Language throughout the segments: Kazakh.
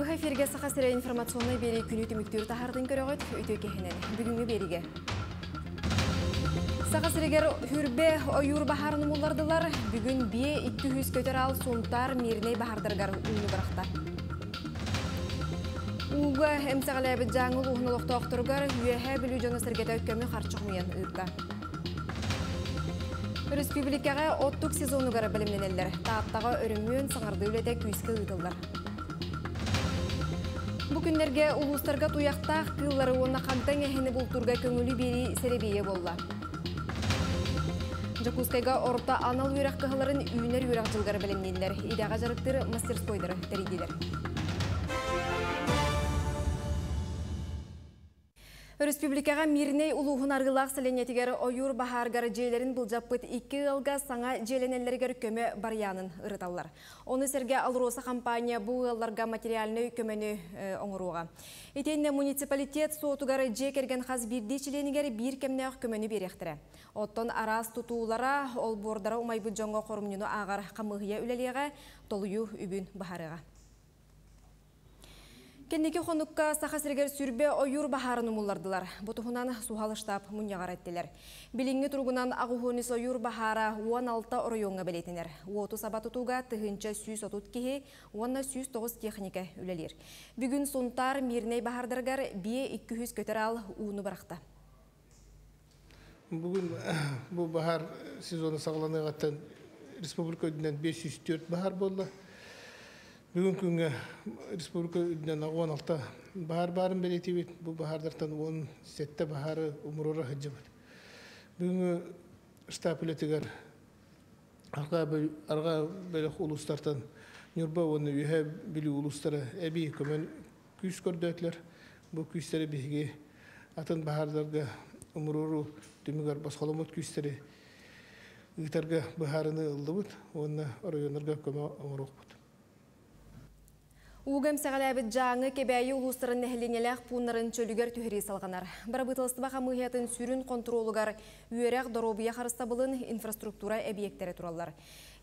Бұл эфирге сақа сірі информационный бері күні түміктер тахардың көріғыт өте кехінен. Бүгінгі беріге. Сақа сірігер хүрбе ойур бахарын ұмылардылар. Бүгін бие 200 көтер ал сонтар мерней бахардыргар ұйны бірақта. Уға әмсәғаләбі жаңыл үйәхә білу жаны сіргеті өткөмі қарчықмыян ұйырға. Республикаға оттук сезонугара білімненелер. Тааптаға өріммен саңарды өлеті күйіскі ұйдылдар. Күндерге ұлыстарға туяқтақ қыллары оны қаңтан әхіні бұлтурға көңілі бері серебейе болла. Жакускайга орта анал қығыларын үйінер үйрақ жылғары білімнелер. Идаға жарықтыр мастерскойдары тәрейделер. Республикаға мирней улуғын арғылақ сәленетігер ойур бахаргар жейлерін бұл жаппыт 2 ғылға саңа желенелергер көмі барянын ұрыталар. Оны сәрге алыроса компания бұл ғылларға материалны көмені оңыруға. Етенне муниципалитет соотугары же керген қаз бірде членігер бір кемнеғ көмені беректірі. Оттон арас тұтуылара ол бордара умайбы жоңға қорымнуны ағар қамығыя үлелеға толую үбін бахарыға. Кеннеки хонукка сахасыргер сүрбе ойур бахарын умулардылар. Бутухунан сухалы штаб муньягар еттелер. Билинги тургунан агухонис ойур бахара 16 оройонга белетинер. Уоту сабатутуга тыгынча сүйс отут кихи, уанна сүйс тоғыз техника үлелер. Бүгін сунтар мирней бахардаргар бие 200 көтер ал уыны барақта. Бүгін бұл бахар сезоны сағыланығаттан республика өдінен 504 бахар болды. Бүгін күнге республика үдінен ағуан алта бағар барын береті бет, бұл бағардартан он сетті бағары ұмырора хыджы бет. Бүгінгі штаб үлетігер арға бөлік ұлыстартан Нюрба оны үйе білі ұлыстары әбей көмен күйіс көрді Бұл күйістері атын бағардарға ұмырору дүмігер басқаламыт күйістері ұйтарға бағарыны ұлды бұд, оны бұд. Угам сәғаләбіт жаңы кебәйі ұлыстырын нәхіленеләқ пұннарын чөлігер түхірі салғанар. Бір бұтылысты бақа мұхиятын сүрін контролугар үйерәқ дұробия қарыстабылын инфраструктура әбиектері туралар.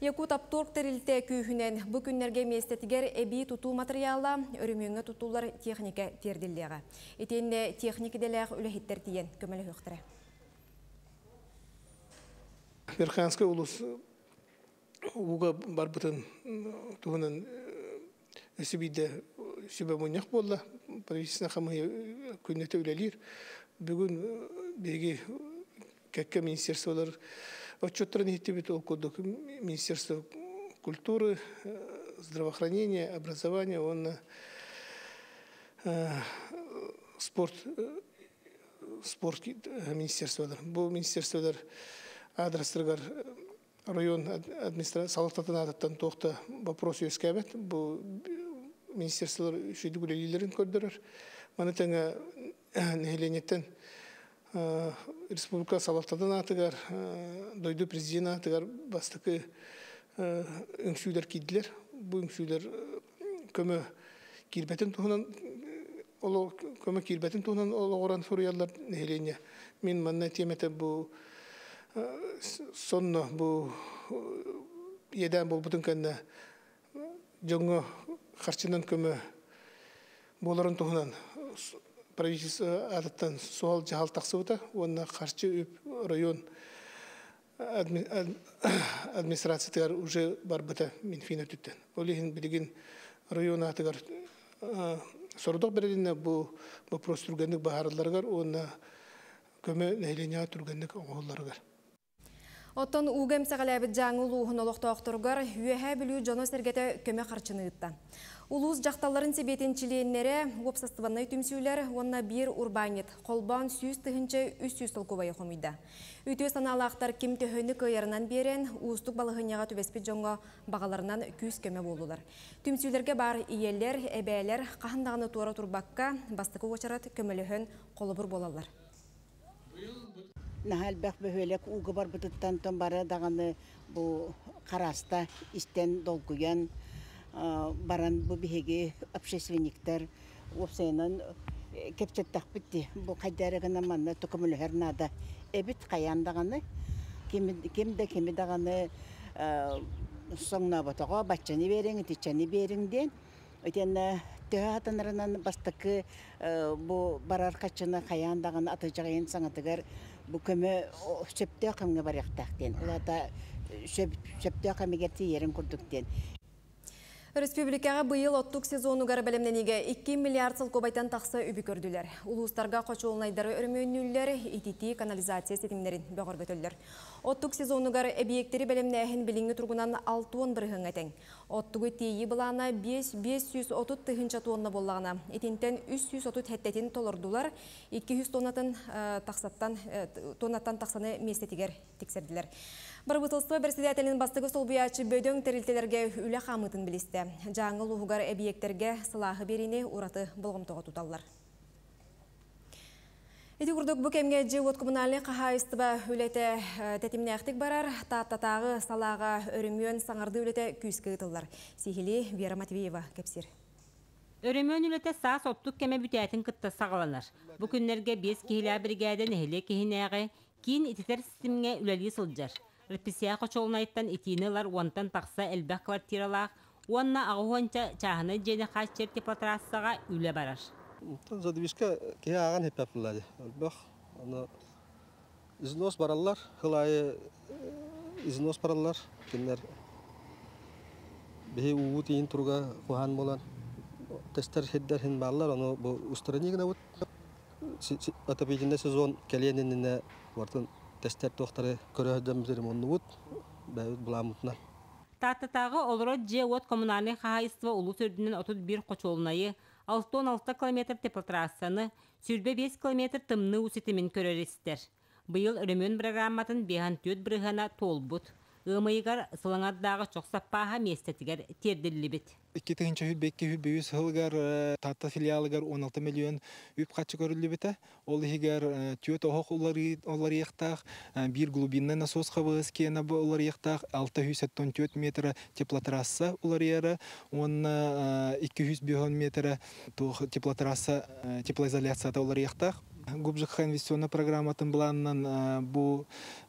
Якут апторг тәрілті күйхінен бұл күннерге местетігер әбей тұту материала өрімеңі тұтулар техника терділдеға. Етенде техникиделәқ үләхеттер тиен көмілі өқтірі. Верханский улус уға бар бұтын Өсібейді сөбе мұнях болла, правительствена қамы күннеті өлелер. Бүгін берге кәкке министерстволар отчеттарын еттебет ол кодық Министерство культуры, здравоохранения, образования, он спорт спорт министерстволар. Бұл министерстволар адрестыргар район администрация салықтатын адаттан тоқта вопрос өскәбет. Бұл министерстволар үшүйді күлелілерін көрдірір. Маны тәңі нәхеленеттен республика салықтатын атыгар, дойду президент атыгар бастықы үңсүйлер кейділер. Бұл үңсүйлер көмі кирбетін туғынан оло көмі кирбетін туғынан оло оран соруялар нәхелене. Мен манна теметі бұл сонно еден бұл бұтын кәнне жоңы харчынан көмі боларын туһунан правительство ататтан суал жахал тақсыбыта онна харчы үп район администрациятыгар уже бар быта минфина түттен олихин билигин район атыгар сордок берединне бу вопрос түргенник баарыларгар онна көмө нәйления түргенник оңолларгар Оттон угем сәғаләбіт жаңыл уғын олықтауқтырғар үйәхә білу жоно сәргеті көмі қарчыны ұтта. Улуыз жақталарын себетін чиленнері опсастыбаннай түмсүйлер, онна бір урбанет, қолбан сүйіз түхінші үс сүйіз тұлкубайы қомыйда. Үтіс аналақтар кем төхіні көйерінен берен, уыстық балығыняға түбеспет жоңға бағаларынан күз көмі болулар. Түмсүйлерге бар иелер, әбәлер, қағындағыны туара турбаққа бастықы очарат көміліхін қолыбыр болалар. Нахал бәк бөхөлек уғы бар бұтыттан тон бары дағаны бұл қараста истен долгуян баран бұл бігеге общественниктер опсайынан кепчеттақ бітті. Бұл қайдары ғана манна тұқымылығыр нада. Эбит қаян дағаны, кемді кемі дағаны соңна бұтыға бачаны берің, тичаны берің ден. Өтен сөптөһө атанарынан бастакы бу барар качына хаян даган атыжагын саңатыгар бу көмө сөптөһө камга баряктактен улата сөптөһө камигер тиерин курдуктен Республикаға бұйыл оттук сезонугар бәлемнениге 2 миллиард сыл кобайтан тақсы үбі көрділер. Улустарға қочуылнайдары өрмөнүллер итити канализация сетимнерин бөгір көтөллер. Оттук сезонугар объекттері бәлемнәхін біліңі тұрғынан 6 бірғын әтен. Оттугы тейі бұлана 500 отут тыхынча тонна боллағына. Етінтен 300 отут хәттетін толырдулар, 200 тоннатын тақсаттан, тоннаттан тақсаны местетігер тексерділер. Бір бұтылсы председателінің бастығы сол бұячы бөдөң тәрілтелерге үлі қамытын білісті. Жаңыл ұғығар әбиектерге сылағы беріне ұраты бұлғымтоға тұталар. Эти курдук бу кемге же вот коммунальный кахайстыба үлете тетимне актик барар, таттатагы салага өрүмөн саңарды үлете күйске ытыллар. Сихили Вера Матвеева кепсир. Өрөмөн үлете саас бүтәтин кытта сагаланар. Бу күннерге 5 кихилә бригада нехиле кихинәгә кин ититер системге үлели сылжар. Репрессия қочолнайттан итинелар уантан тақса әлбәк квартиралақ, уанна ағуанча чағыны жені қачер теплотрассаға үле барар. Задвижка кеге аған хепеп бұлады. Әлбәк, аны износ баралар, хылайы износ баралар, кенлер бе уу тиін тұрға қухан болан. Тестер хеддер хин баллар, аны бұл устранигна вот. Отопительный сезон келенініне вартын тестер тоқтары көрөһөдөмүзөр моннубут бәйбит буламытна Таттатағы олоро же от коммунальный хахайство улу сүрдүнен отут бир қочолнайы 6-6 километр теплотрассаны, сүрбе 5 километр тымны уситимин көрөрестер. Быйыл өрөмөн программатын бехан төт бірғана толбут. Ымайгар сылаңаддағы чоқ саппаға местетігер терділі 2000 хүлбекке хүлбейіз хылгар тата филиалыгар 16 миллион үп қачы көрілі біті. Ол егер түйет оғық олар ектақ, бір глубинный насос қабығыз кені олар ектақ, 674 метр теплотрасса олар ері, оны 200 метр теплотрасса, теплоизоляцияда олар ектақ. Губжыққа инвестиционный программатын бұланынан бұл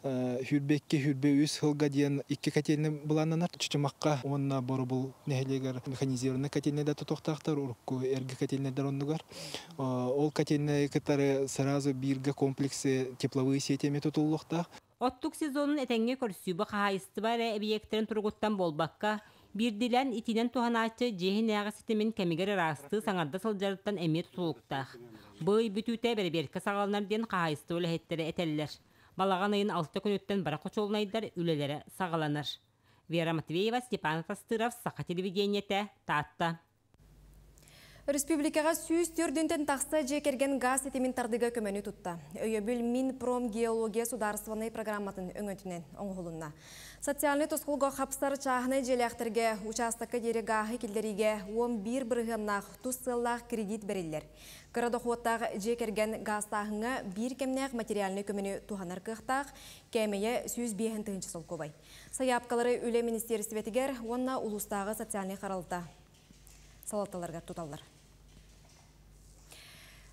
хүрбекке хүрбе үз хылға дейін екі котельні бұланынан чүчімаққа онна бору бұл нәхелегер механизированный котельныйда тұтоқтақтар, ұрықку әргі котельныйдар онныгар. Ол котельный кітары сразу бирге комплексы тепловые сетеме тұтылуқтақ. Оттук сезонун этеңге көрсүбі қағайысты бар объекттерин тургуттан болбаққа, Бирдилен итинен туханаачы жехин яғы ситимин кемигер расты саңарда сылжарыттан эми тутулуктах. Бый бүтүтэ берберке сагалнар ден кайысты үлэхеттері этеллер. Балаган айын алты күнөттен бара кочолнайдар үлелері сагаланар. Вера Матвеева, Степан Тастыров, Саха телевидениете, Татта. Республикаға сүйіз түрдінтен тақса жекерген газ етемін тардыға көмені тұтта. Өйебіл Мин Пром геология сударствоны программатын өңөтінен оңғылына. Социальный тосқылға қапсар чағыны желяқтырге участықы дері гағы келдеріге 11 бірғыннақ тұсыллақ кредит берілер. Кырадоқуаттағы жекерген газ тағыңа бір кемнәқ материалны көмені туғанар қықтақ, кәмейе сүйіз бейін тұхынчы сол көбай. Саяпқалары үлі министерстветігер, онна улыстағы социальный қаралыта салаталарға тұталар.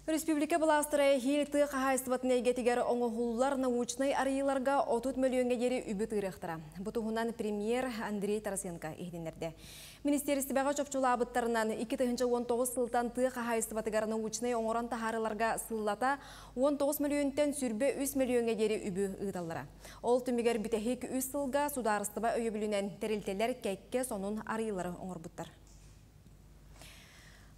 Республика баластыры хилікті қағайыстыбатын әйгетігер оңығылылар научный арыйларға 30 миллионға дері үбі тырықтыра. Бұтығынан премьер Андрей Тарасенко ехденерді. Министерстібіға чопчула абыттарынан 2019 сылтан ты қағайыстыбатығар научный оңыран тахарыларға сыллата 19 миллионтен сүрбе 3 миллионға дері үбі ұйталыра. Ол түмігер бітәхек 3 сылға сударыстыба өйебілінен тәрілтелер кәкке сонун арыйлары оңыр бұттар.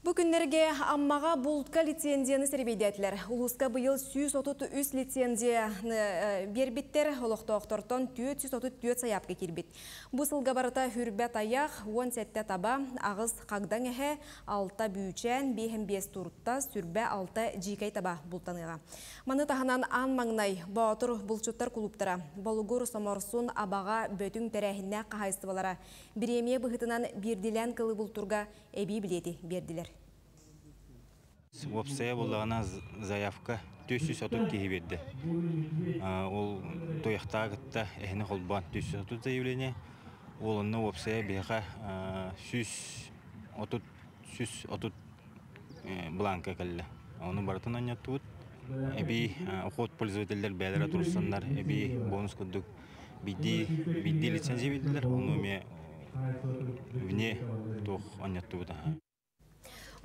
Бұл күннерге аммаға бұлтқа лицензияны сәрбейдетілер. Улуска бұйыл 133 лицензияны бербіттер, олықтоқтортон 434 саяпқа кербет. Бұл сылға барыта хүрбәт аяқ, 10 сәтті таба, ағыз қағдан әхе, 6 бүйчән, 5 туртта, сүрбә 6 жикай таба бұлтаныға. Маны тағынан ан маңнай, баутыр бұлчуттар кулуптара, болугур соморсун абаға бөтің тәрәхінне қағайыстывалара. Біреме бұғытынан берділен кылы бұлтурға әбей білеті берділер. Опсая болағына заявка 430 кейі берді. Ол тояқтағытта әхіні қолбан 430 заявление. Ол онны опсая бейға 130 бланка кәлі. Оны барытын анятты бұд. Әбі ұқот пользовательдер бәдірі тұрсандар, әбі бонус күдік бидді лицензия беділер. Оны ме вне анятты бұд.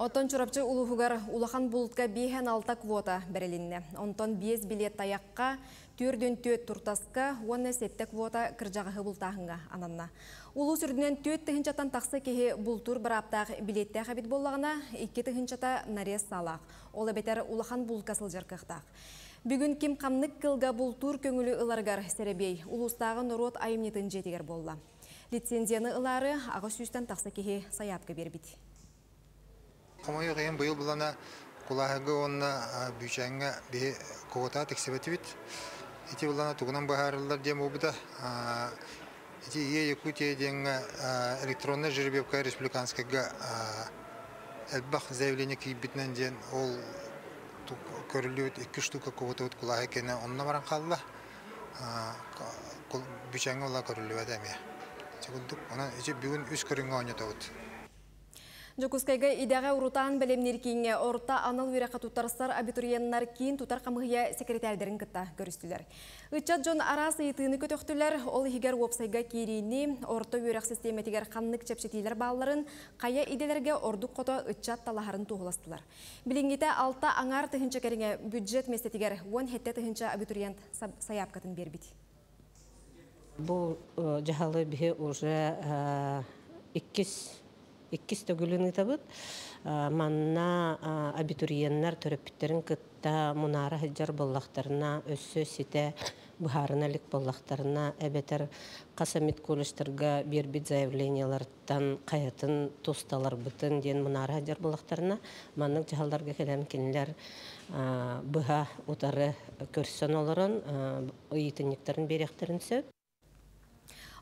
Оттон чурапчы улуғығар улахан булутка бейхен алта квота берелинне. Онтон биес билет таяққа, түрден төт туртаска, онны сетте квота кыржағығы бултағынға ананна. Улу сүрдінен төт тыхынчатан тақсы кеге бултур бір аптақ билетті қабит боллағына, икки тыхынчата нарес салақ. Ол бетер улахан булутка сылжар кықтақ. Бүгін кем қамнық кылға бултур көңілі ыларгар сәребей, улустағы нұрот айымнетін жетігер болла. Лицензияны ылары ағы сүйстен тақсы кеге саяпқа бербит. Комой гыйын быйыл булана кулаһыгы онна бүйчәңгә бе кота тексебетибит. Ити булана тугунан бахарылар дем обуда. Ити е Якутия денга электронный жеребьевка республиканскага элбах заявление кийбитнен ден ол көрүлүт эки штука кулаһы кене онна баран калла. Бүйчәңгә ола бүгүн үс көрүнгө ойнотабыт. Жокускайга идеға урутан бәлемнер кейінге орта анал үйрәқа тұттарыстар абитуриеннар кейін тұтар қамығыя секретәрдерін кітта көрістілер. Үтчат жон арас ыйтыны көтөқтілер, ол егер вопсайга кейрейні орта үйрәқ системетігер қаннық чәпшетейлер балларын қая иделерге ордық қото үтчат талахарын туғыластылар. Білінгеті алта аңар тұхынча кәріңе бюджет местетігер 10 хетте тұхынча абитуриент саяпкатын бербит. Бұл жағалы бе уже иккис иккис төгүлүн ытабыт манна абитуриеннар төрөпүттерин кытта мунара хаджар боллахтарына өссө сите бухарыналик боллахтарына эбетер касамит колледжтерга бербит заявлениялардан каятын тусталар бытын диен мунара хаджар боллахтарына маннык жаһалдарга келен кинилер быха утары көрсөн олорон ыйытынниктарын беректерин сөп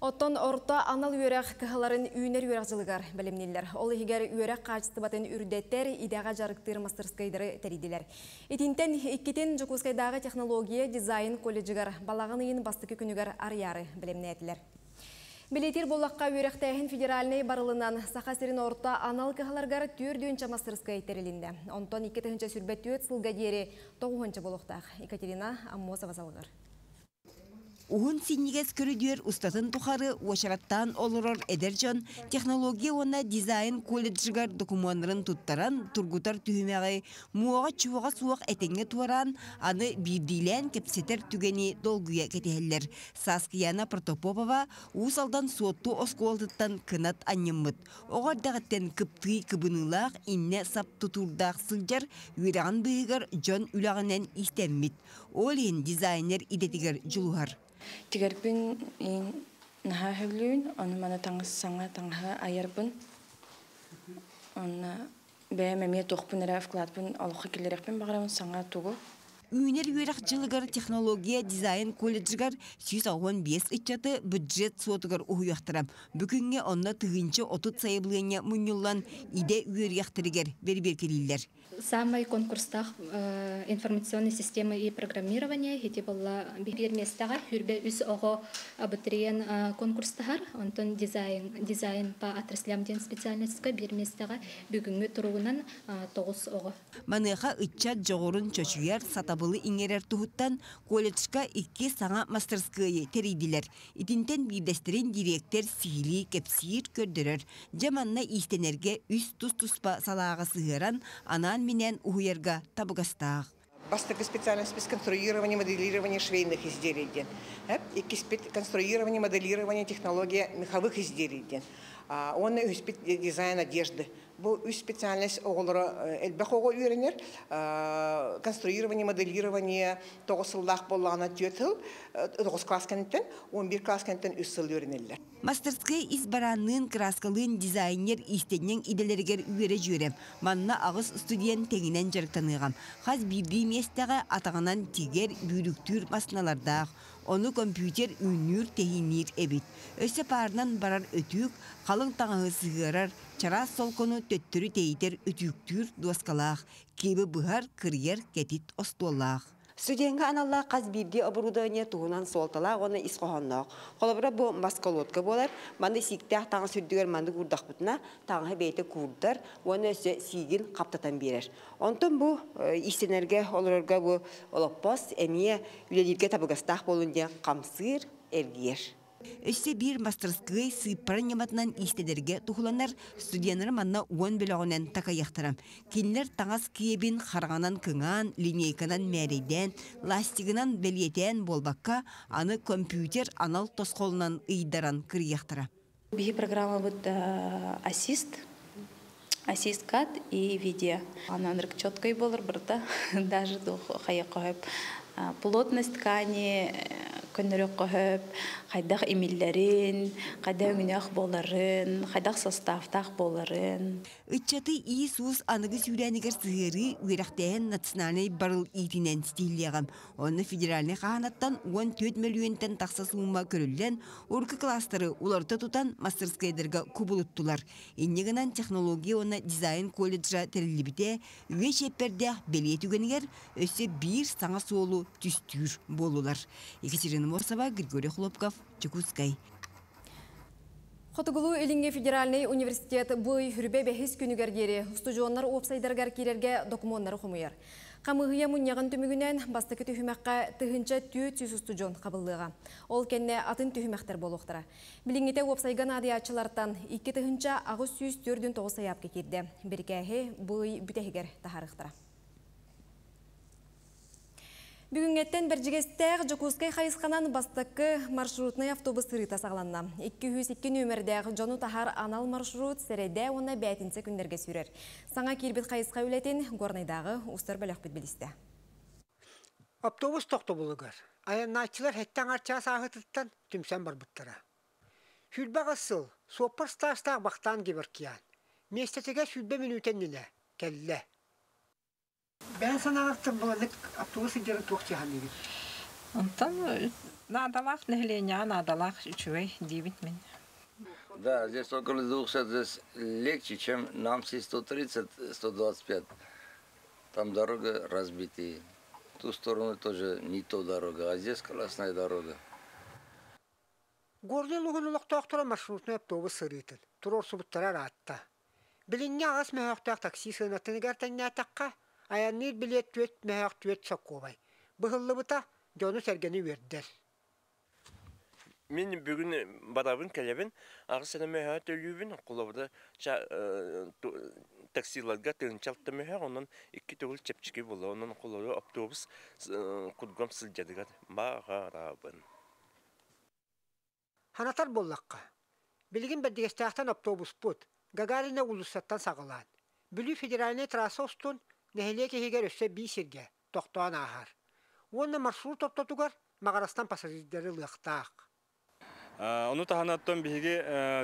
Оттон орта анал үйрәк кыһаларын үйнер үйрәк жылыгар бәлемнелер. Ол егер үйрәк қачысты батын үрдеттер идеға жарықтыр мастерскайдары тәриділер. Итинтен иккетен Жокускайдағы технология дизайн колледжігар балағын үйін бастықы күнігар арьяры бәлемнәтілер. Билетир болаққа үйрәқтәйін федеральный барылынан сақасырын орта анал кыһаларгар түрдүйінчі мастерскай тәрелінді. Онтон 2 сүрбәт өт сылға дері 9 болуқтақ. Екатерина Аммосова салғыр. Уһун синнигес көрүдүөр устатын тухары уашараттан олорор эдержон технология онна дизайн колледжигар документарын туттаран тургутар түһүмәгы муага чуага суак этеңге туаран аны бирдилен кепсетер түгени долгуя кетеллер. Саскияна Протопопова усалдан суотту осколдыттан кынат анныммыт. Огар дагаттен кыпты кыбынылак инне сап тутурдак сылжар үйраган быйгар жон үлаганен истеммит. Олин дизайнер идетигер жулугар. Тигербин ин наха хөвлүүн, оны мана таңыз саңа таңға айарбын. Оны бәйме ме тоқпын әрі вкладпын, алыққа келерекпен бағарамын саңа тугу. Үйнер үйрек жылығар технология дизайн колледжігар 115 итчаты бюджет сотығар ұхуяқтырам. Бүкінге онна тұғынчы отут сайыблығыне мұнюлан иде үйректірігер бербер келілер. Самый конкурстах э, информационной системы и программирования хити была бир местага хүрбе үс ого абитуриен э, конкурстахар онтон дизайн дизайн по отраслям ден специальностька бир местага бүгүнгү туругунан э, тогуз ого. Маныха ытчат жоғырын сатабылы иңерер туһуттан колледжка икки саңа мастерскые теридилер. Итинтен бирдестерин директор сихили кепсир көрдөрөр. Жаманна истенерге үс тус туспа салаага сыгыран анан менен уйерга табыгастаах. Бастығы специальность без конструирования, моделирования швейных изделий. ден. Конструирование, моделирование технология меховых изделий. ден. Он дизайн одежды. Бұл үш специальность оғылары әлбәқ оғы үйренер. Конструирование, моделирование тоғысыллақ болағына түйетіл, тоғыз класс кәнеттен, 11 класс кәнеттен үш сыл үйренелер. Мастерскай избаранын краскалын дизайнер истеннен иделергер үйере жүрем. Манна ағыз студент теңінен жарықтаныгам. Хаз бирди местеға атағынан тигер бүйрүктүр масыналардақ. Оны компьютер үнүр техинир эбит. Өсі парынан барар өтүк, қалың таңағы сығырар, чара солкону төттүрү тейтер өтүктүр дуаскалақ, кебі бұхар кырьер кетит остуалақ. Студентка аналла қаз бирди оборудование туһунан солтала оны исқохонноқ. Холобра бу маскалотка болар. Манды сиктах таңы сүрдүгер манды курдах бутна, таңы бейте курдар, оны өсө сигин каптатан берер. Онтон бу истенерге олорорга бу олоппос эмие үлелерге табыгастах болун дия камсыр эргер. Өссе бир мастерскый сыйппарын яматынан истедерге тухуланар студиянары манна уон бөлөгөнен такаяқтарам. Кинлер таңас киебин харганан кыңан, линейканан мәрейден, ластигынан белиетен болбакка, аны компьютер анал тосқолынан ыйдаран кырияқтара. Бии программа вот ассист, ассист кат и видео. Она анрык четкой болар бірді, даже хая қойып. Плотность ткани, көннөрөк көһөп, хайдах эмиллерин, хайда өңүнөх боларын, хайдах составтах боларын. Ыччаты Иисус аныгы сүрәнигер сыгыры уйрахтәһен национальный барыл итинен стилиягам. Оны федеральный ханаттан 14 миллионтен тақса сумма көрүллән, уркы кластары уларты тутан мастерскайдерга кубулуттулар. Иннегенен технология оны дизайн колледжа терилибите, үе шепперде белие түгенигер өссе бир саңа солу түстүр болулар. Екатерина Морсова, Григорий Хлопков, Чекускай. Хотугулу Илинге федеральный университет бой хүрбе бәхис күнігер дері студионлар опсайдаргар кирерге документтары хумуяр. Қамығыя мұнияған түмігінен бастықы түхімәққа түхінші түйет сүйсі студион қабылдыға. Ол кәнне атын түхімәқтер болуқтыра. Біліңгете опсайған адиятчылардан 2 түхінші ағыз сүйіс түрдін тоғы саяп кекерді. Біркәхе бой бүтәхігер тахарықтыра. Бүгінгеттен біржігестер Жокускай хайысқанан бастықы маршрутный автобус сырыта сағланна. 202 нөмірдегі жону тахар анал маршрут сәреде оны бәйтінсе күндерге сүрер. Саңа кирбет хайысқа үлетін горнайдағы ұстар бөлік білісті. Автобус тоқты бұлығыр. Аяннатчылар хеттен арча сағытыттан түмсен бар бұттыра. Хүлбе ғасыл, сопыр бақтан кебір сүлбе. Ben sana anlattım bulanık автобус идерін тоқты ханығы. Онтан надалах нехленя, надалах чуй, дивит мен. Да, здесь около 200 здесь легче, чем нам все 130-125. Там дорога разбитая. В ту сторону тоже не то дорога, а здесь классная дорога. Горден угынулық тоқтыра маршрутный автобус сырытын. Турор субыттара ратта. Білінне ағас мәхөқтақ такси сынатын гартан нәтаққа, Аянныр билет түет мәхөқ түет соққобай. Бұғылы бұта, жону сәргені вердер. Мен бүгін барабын кәлебін, ағыс сәні мәхөт өлюбін, құлабыда таксиларға тыңчалты мәхөқ, онын екі төгіл чепчікі болды, онын құлабыда автобус құдгам сылжадыға бағарабын. Ханатар боллаққа. Білген бәдігестіқтен автобус бұд, Гагарина улуссаттан сағылан. Бүлі федеральный трасса ұстын, нәхеле кехегер өссе бейсерге, тоқтуан ағар. Оны маршрут топтотугар, мағарастан пассажирлері лықтақ. Оны таханаттан биһиги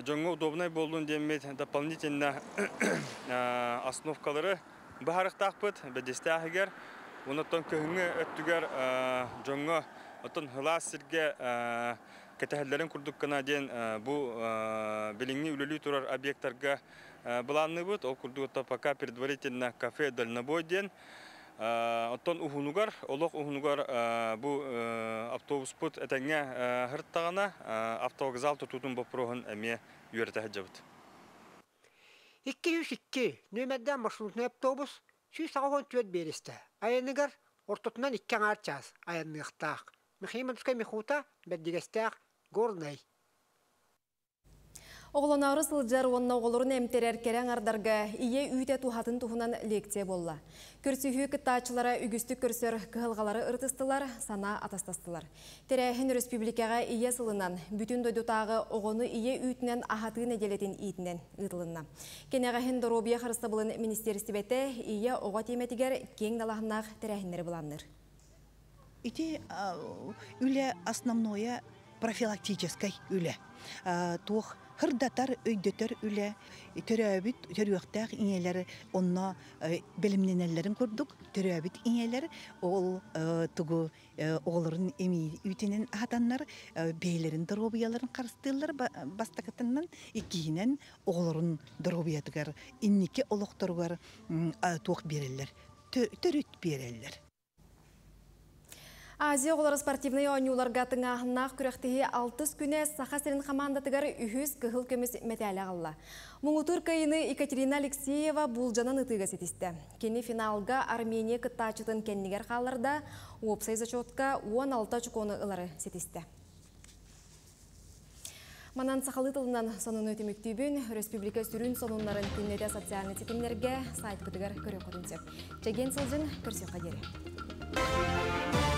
жоңго удобнай болдун демет дополнительно основкалары бахарыктакпыт бедестахигер онотон көһүңө өттүгер жоңго отон хылаасирге кетехеллерин курдуккана ден бу билиңни үлөлүү турар объекттарга буланныбыт ол курдугута пока предварительно кафе дальнобой ден Оттон ухунугар, олох ухунугар бу автобус пут этеңе хырттагана автовокзал тутутун бопрогын эме юрта хаджабыт. 202 нөмерден маршрутный автобус сүй сағын түет берісті. Айыныгар ортотунан иккен арчас айынықтақ. Михимовская михута бәддігестақ горнай. Оғыланары сылжар онна оғылырын әмтерер керен ардарга ие үйте тухатын тухынан лекция болла. Көрсіхі кіттачылара үгісті көрсір кығылғалары ыртыстылар, сана атастастылар. Терәхін республикаға ие сылынан бүтін дойдутағы оғыны ие үйтінен ахатын әделетін итінен ұтылынна. Кенеғахын Доробия Харыстабылын министерстібеті ие оға теметігер кең далағынақ терәхінлері бұланыр. Ити үле основное профилактической үле. Тух хырдатар өйдөтөр үле төрөбүт төрүөктаах иңелер. Онно белимненелерин көрдүк төрөбүт иңелер ол тугу оолорун эми үтенен атаннар бейлерин дробияларын карыстыылар бастакатынан икиинен оолорун дробиятыгар иннике олокторугар туох берелер төрүт берелер Азия олары спортивный ойнуларға тыңағынақ күректігі 6 күне сақа сәрін командатығар үхіз кығыл көмес мәтәлі ағылла. Мұңытыр кайыны Екатерина Алексеева бұлжанын ұтыға сетісті. Кені финалға Армения кыттачытын кеннігер қаларда опсай зачетка 16 чуконы ылары сетісті. Манан сақалы тылынан сонуны өтіміктүйбін, республика сүрін сонунларын күннеде социальный тетімлерге сайт күтігер көрі көрінсеп. Чеген сылжын көрсе қадері.